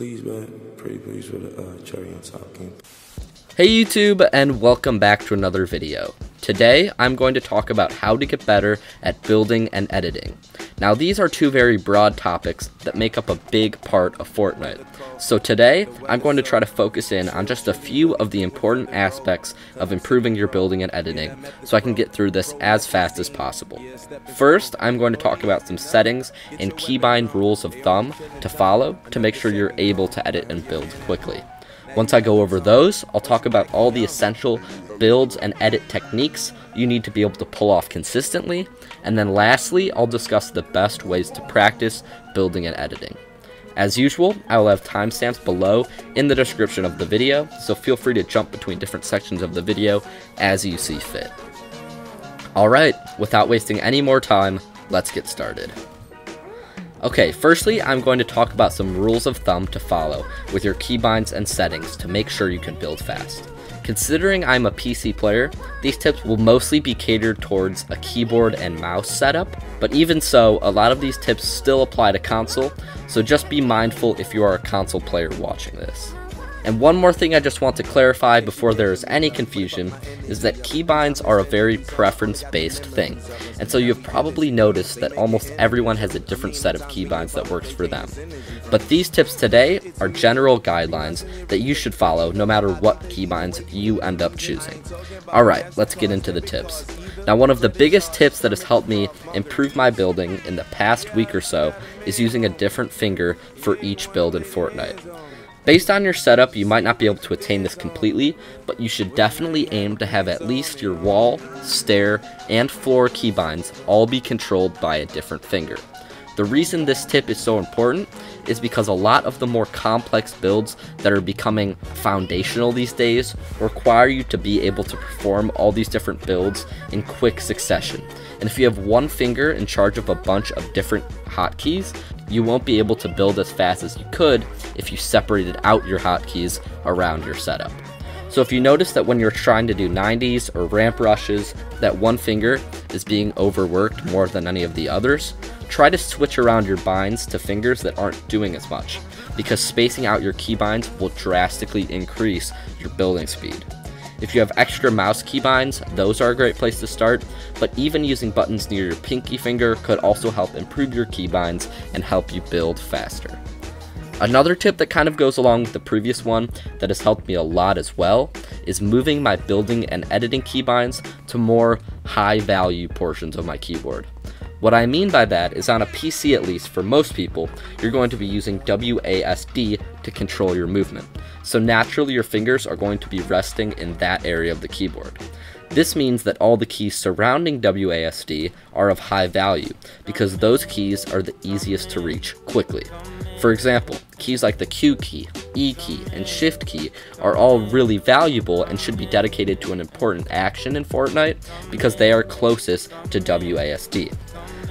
Please, man, pretty please with a uh, cherry on top. Game. Hey YouTube, and welcome back to another video. Today, I'm going to talk about how to get better at building and editing. Now, these are two very broad topics that make up a big part of Fortnite. So today, I'm going to try to focus in on just a few of the important aspects of improving your building and editing, so I can get through this as fast as possible. First, I'm going to talk about some settings and keybind rules of thumb to follow to make sure you're able to edit and build quickly. Once I go over those, I'll talk about all the essential builds and edit techniques you need to be able to pull off consistently, and then lastly, I'll discuss the best ways to practice building and editing. As usual, I will have timestamps below in the description of the video, so feel free to jump between different sections of the video as you see fit. Alright, without wasting any more time, let's get started. Okay, firstly, I'm going to talk about some rules of thumb to follow with your keybinds and settings to make sure you can build fast. Considering I'm a PC player, these tips will mostly be catered towards a keyboard and mouse setup, but even so, a lot of these tips still apply to console, so just be mindful if you are a console player watching this. And one more thing I just want to clarify before there is any confusion is that keybinds are a very preference based thing. And so you've probably noticed that almost everyone has a different set of keybinds that works for them. But these tips today are general guidelines that you should follow no matter what keybinds you end up choosing. Alright, let's get into the tips. Now, one of the biggest tips that has helped me improve my building in the past week or so is using a different finger for each build in Fortnite. Based on your setup, you might not be able to attain this completely, but you should definitely aim to have at least your wall, stair, and floor keybinds all be controlled by a different finger. The reason this tip is so important is because a lot of the more complex builds that are becoming foundational these days require you to be able to perform all these different builds in quick succession. And if you have one finger in charge of a bunch of different hotkeys, you won't be able to build as fast as you could if you separated out your hotkeys around your setup. So if you notice that when you're trying to do 90s or ramp rushes, that one finger is being overworked more than any of the others, try to switch around your binds to fingers that aren't doing as much, because spacing out your keybinds will drastically increase your building speed. If you have extra mouse keybinds, those are a great place to start, but even using buttons near your pinky finger could also help improve your keybinds and help you build faster. Another tip that kind of goes along with the previous one that has helped me a lot as well is moving my building and editing keybinds to more high value portions of my keyboard. What I mean by that is on a PC at least, for most people, you're going to be using WASD to control your movement. So naturally your fingers are going to be resting in that area of the keyboard. This means that all the keys surrounding WASD are of high value, because those keys are the easiest to reach quickly. For example, keys like the Q key, E key, and Shift key are all really valuable and should be dedicated to an important action in Fortnite because they are closest to WASD.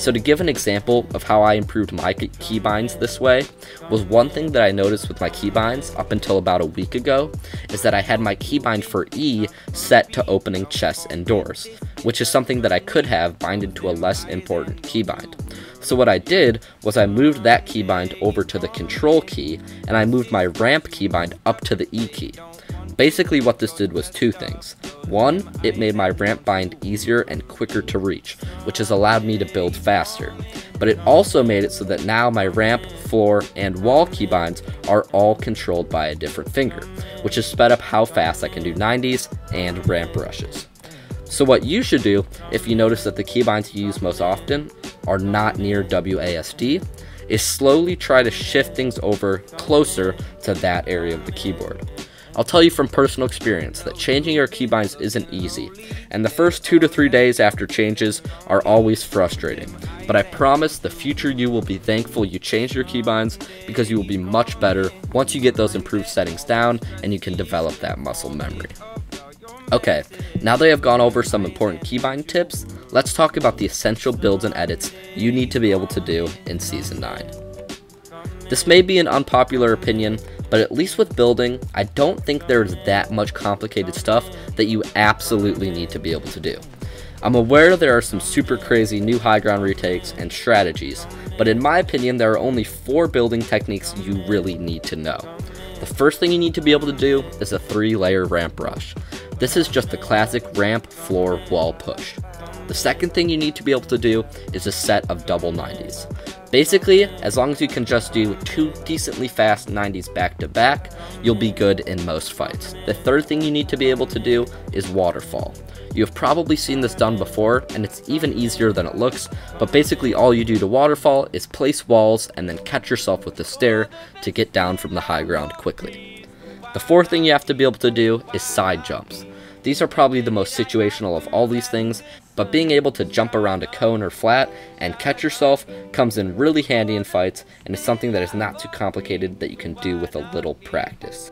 So to give an example of how I improved my keybinds this way, was one thing that I noticed with my keybinds up until about a week ago, is that I had my keybind for E set to opening chests and doors, which is something that I could have binded to a less important keybind. So what I did was I moved that keybind over to the control key, and I moved my ramp keybind up to the E key. Basically what this did was two things. One, it made my ramp bind easier and quicker to reach, which has allowed me to build faster. But it also made it so that now my ramp, floor, and wall keybinds are all controlled by a different finger, which has sped up how fast I can do 90s and ramp rushes. So what you should do, if you notice that the keybinds you use most often are not near WASD, is slowly try to shift things over closer to that area of the keyboard. I'll tell you from personal experience that changing your keybinds isn't easy, and the first two to three days after changes are always frustrating. But I promise the future you will be thankful you changed your keybinds because you will be much better once you get those improved settings down and you can develop that muscle memory. Okay, now that I've gone over some important keybind tips, let's talk about the essential builds and edits you need to be able to do in Season 9. This may be an unpopular opinion, but at least with building, I don't think there's that much complicated stuff that you absolutely need to be able to do. I'm aware there are some super crazy new high ground retakes and strategies, but in my opinion, there are only four building techniques you really need to know. The first thing you need to be able to do is a three layer ramp rush. This is just the classic ramp, floor, wall push. The second thing you need to be able to do is a set of double 90s. Basically, as long as you can just do two decently fast 90s back to back, you'll be good in most fights. The third thing you need to be able to do is waterfall. You have probably seen this done before, and it's even easier than it looks, but basically all you do to waterfall is place walls and then catch yourself with the stair to get down from the high ground quickly. The fourth thing you have to be able to do is side jumps. These are probably the most situational of all these things, but being able to jump around a cone or flat and catch yourself comes in really handy in fights and is something that is not too complicated that you can do with a little practice.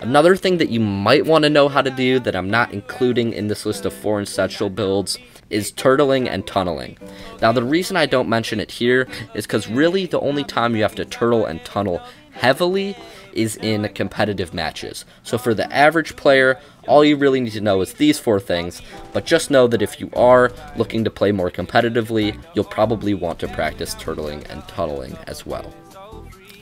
Another thing that you might want to know how to do that I'm not including in this list of four essential builds is turtling and tunneling. Now the reason I don't mention it here is because really the only time you have to turtle and tunnel heavily is in competitive matches. So for the average player, all you really need to know is these four things, but just know that if you are looking to play more competitively, you'll probably want to practice turtling and tunneling as well.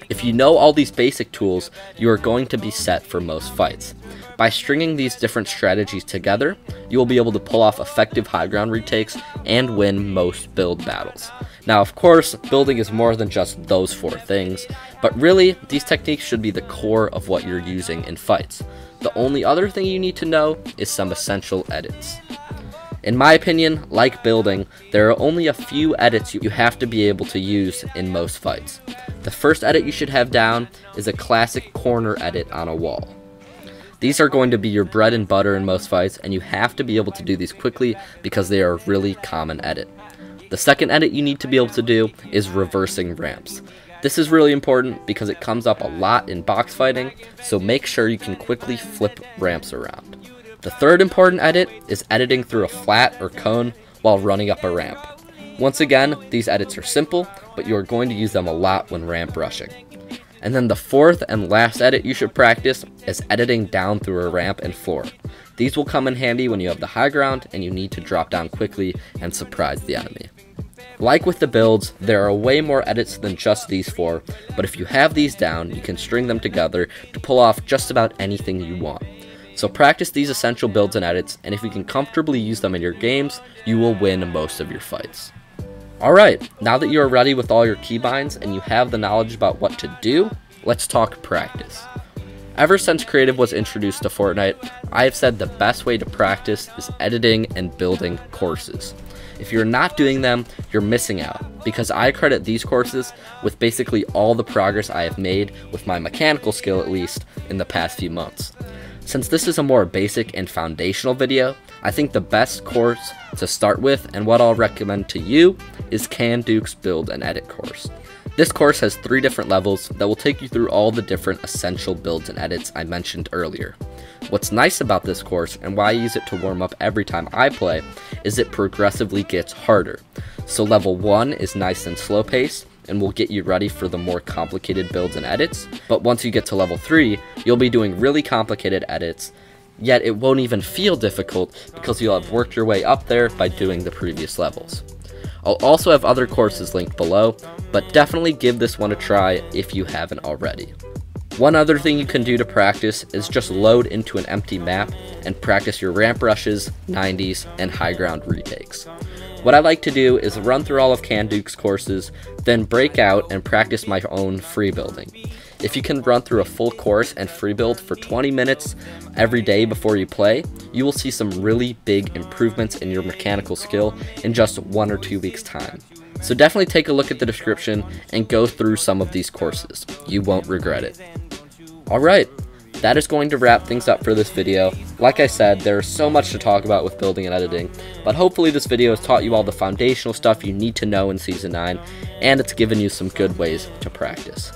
If you know all these basic tools, you are going to be set for most fights. By stringing these different strategies together, you will be able to pull off effective high ground retakes and win most build battles. Now, of course, building is more than just those four things, but really, these techniques should be the core of what you're using in fights. The only other thing you need to know is some essential edits. In my opinion, like building, there are only a few edits you have to be able to use in most fights. The first edit you should have down is a classic corner edit on a wall. These are going to be your bread and butter in most fights, and you have to be able to do these quickly because they are a really common edit. The second edit you need to be able to do is reversing ramps. This is really important because it comes up a lot in box fighting, so make sure you can quickly flip ramps around. The third important edit is editing through a flat or cone while running up a ramp. Once again, these edits are simple, but you are going to use them a lot when ramp rushing. And then the fourth and last edit you should practice is editing down through a ramp and floor. These will come in handy when you have the high ground and you need to drop down quickly and surprise the enemy. Like with the builds, there are way more edits than just these four, but if you have these down, you can string them together to pull off just about anything you want. So practice these essential builds and edits, and if you can comfortably use them in your games, you will win most of your fights. Alright, now that you are ready with all your keybinds and you have the knowledge about what to do, let's talk practice. Ever since Creative was introduced to Fortnite, I have said the best way to practice is editing and building courses. If you're not doing them, you're missing out, because I credit these courses with basically all the progress I have made with my mechanical skill at least in the past few months. Since this is a more basic and foundational video, I think the best course to start with and what I'll recommend to you is CanDook's Build and Edit course. This course has three different levels that will take you through all the different essential builds and edits I mentioned earlier. What's nice about this course, and why I use it to warm up every time I play, is it progressively gets harder. So level 1 is nice and slow paced, and will get you ready for the more complicated builds and edits. But once you get to level 3, you'll be doing really complicated edits, yet it won't even feel difficult because you'll have worked your way up there by doing the previous levels. I'll also have other courses linked below, but definitely give this one a try if you haven't already. One other thing you can do to practice is just load into an empty map and practice your ramp rushes, 90s, and high ground retakes. What I like to do is run through all of CanDook's courses, then break out and practice my own free building. If you can run through a full course and free build for 20 minutes every day before you play, you will see some really big improvements in your mechanical skill in just one or two weeks time. So definitely take a look at the description and go through some of these courses. You won't regret it. Alright, that is going to wrap things up for this video. Like I said, there is so much to talk about with building and editing, but hopefully this video has taught you all the foundational stuff you need to know in Season 9, and it's given you some good ways to practice.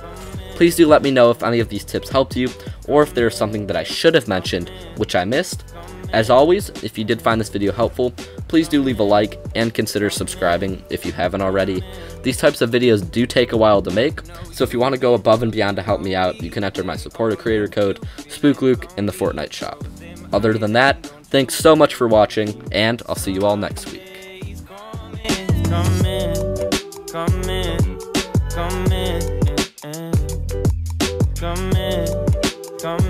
Please do let me know if any of these tips helped you, or if there is something that I should have mentioned, which I missed. As always, if you did find this video helpful, please do leave a like and consider subscribing if you haven't already. These types of videos do take a while to make, so if you want to go above and beyond to help me out, you can enter my supporter creator code, SpookLuke, in the Fortnite shop. Other than that, thanks so much for watching, and I'll see you all next week. Come in, come in, come in, come in.